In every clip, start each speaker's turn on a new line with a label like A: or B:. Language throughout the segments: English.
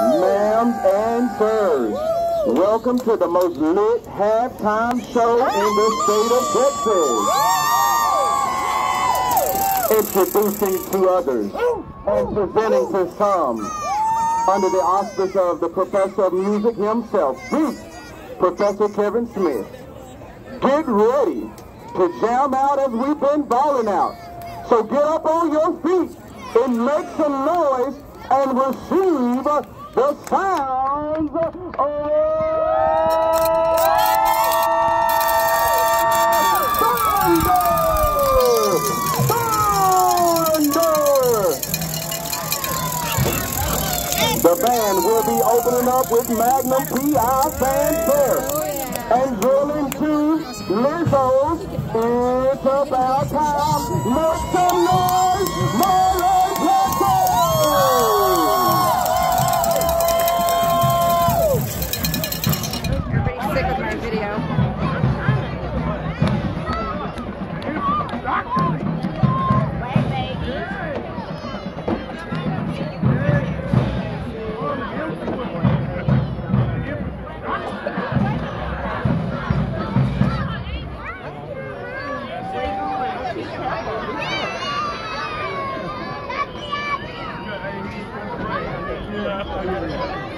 A: Ma'ams and sirs, welcome to the most lit halftime show in the state of Texas. Introducing to others and presenting to some, under the auspice of the professor of music himself, Professor Kevin Smith. Get ready to jam out as we've been balling out. So get up on your feet and make some noise and receive the sounds of The band will be opening up with Magnum P.I. fanfare and drilling to Lizzo's It's About Time. Make some noise,
B: Marlin sick of my video. Nice.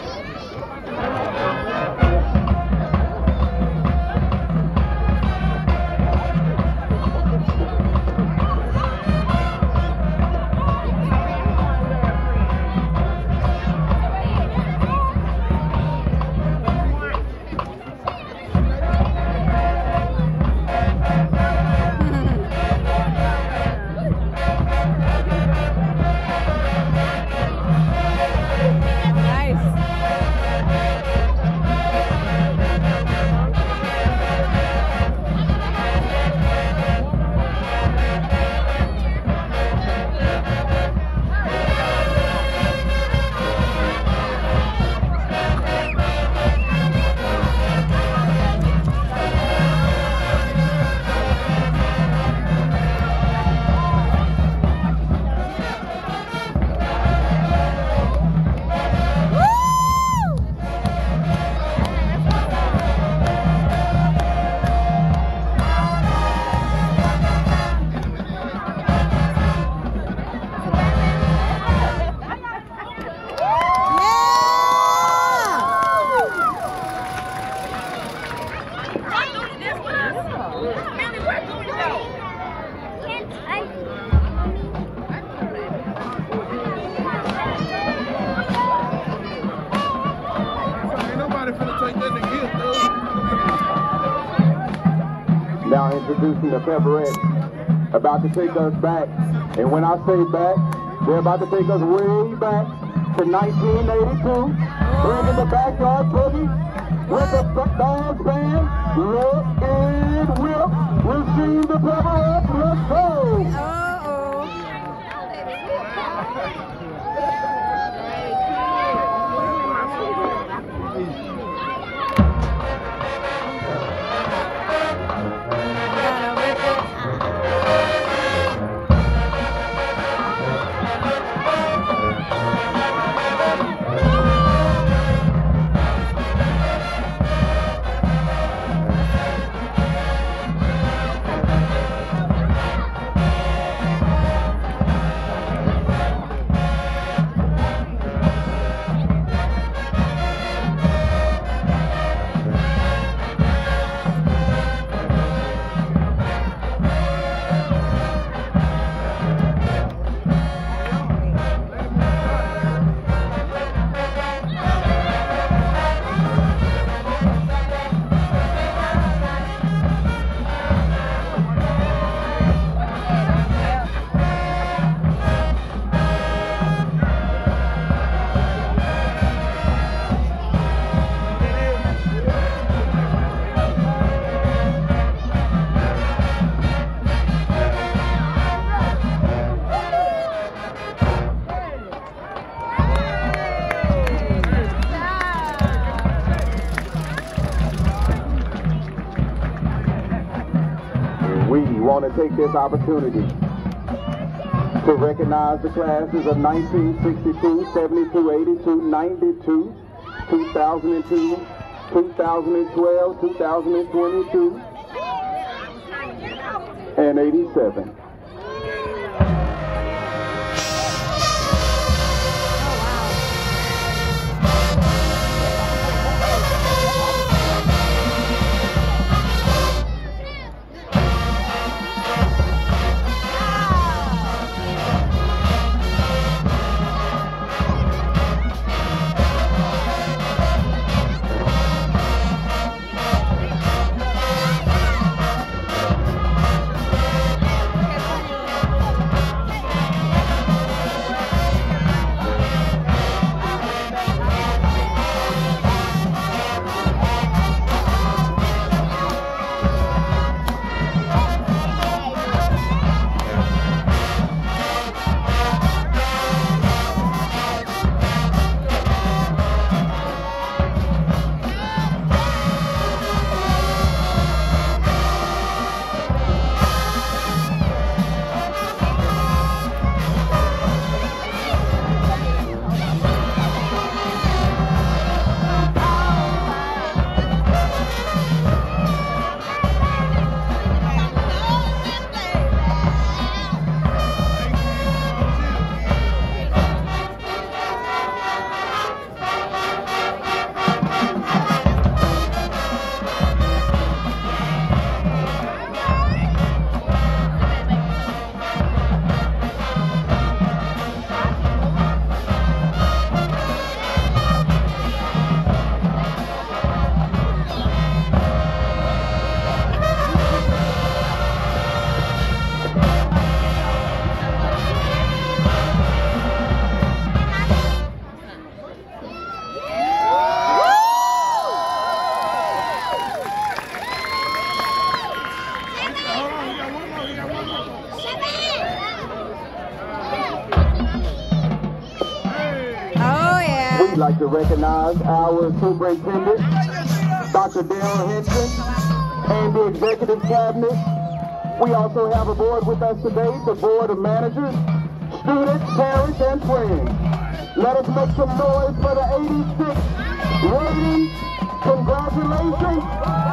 A: Now introducing the Feverettes, about to take us back. And when I say back, they're about to take us way back to 1982, bringing the backyard boogie with the dance band. Look and whip, receive the Feverettes. Let's go.
B: Gotta
A: want to take this opportunity To recognize the classes of 1962, 72, 82, 92, 2002, 2012, 2022, and 87. Like to recognize our superintendent, Dr. Darrell Henson, and the executive cabinet. We also have a board with us today, the board of managers, students, parents, and friends. Let us make some noise for the 86 rating. Congratulations,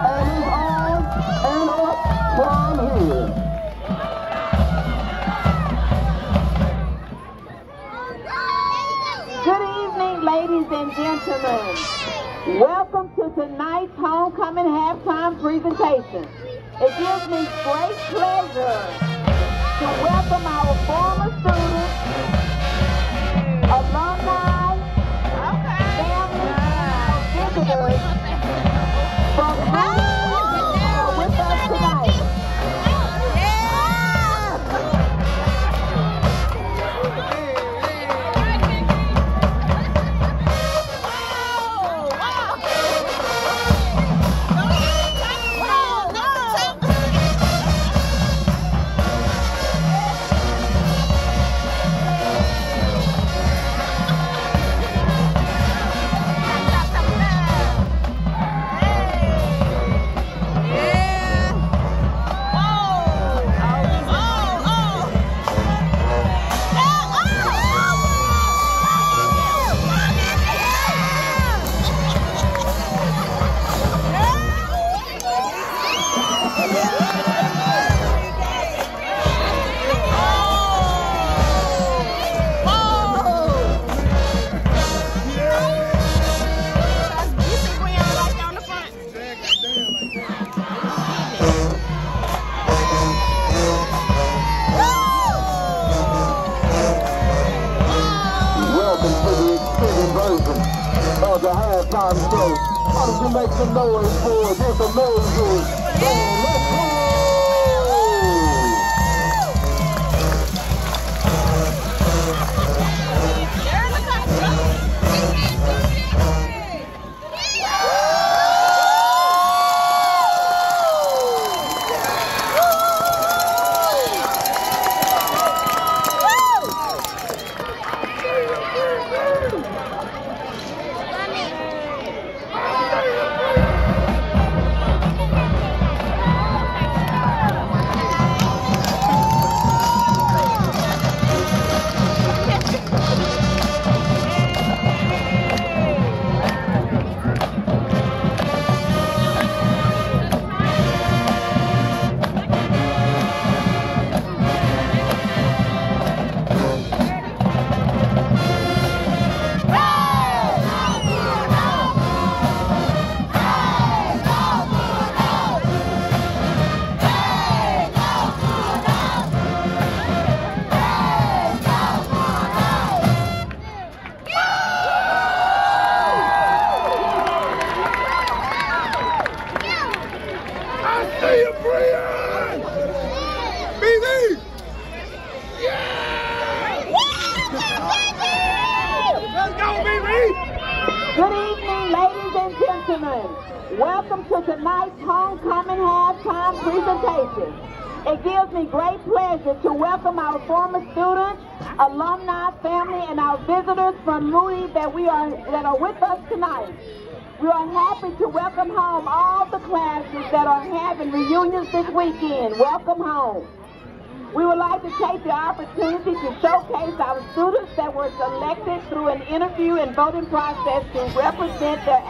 A: and it's on and up from here.
C: Ladies and gentlemen. Welcome to tonight's homecoming halftime presentation. It gives me great pleasure to welcome our former students,
A: Why don't you make some noise for this amazing band? Let's go! free! I'm! BB! Yeah! Let's go, BB!
C: Good evening, ladies and gentlemen. Welcome to tonight's homecoming halftime presentation. It gives me great pleasure to welcome our former students, alumni, family, and our visitors from Moody that we are that are with us tonight. We are happy to welcome home all the classes that are having reunions this weekend. Welcome home. We would like to take the opportunity to showcase our students that were selected through an interview and voting process to represent their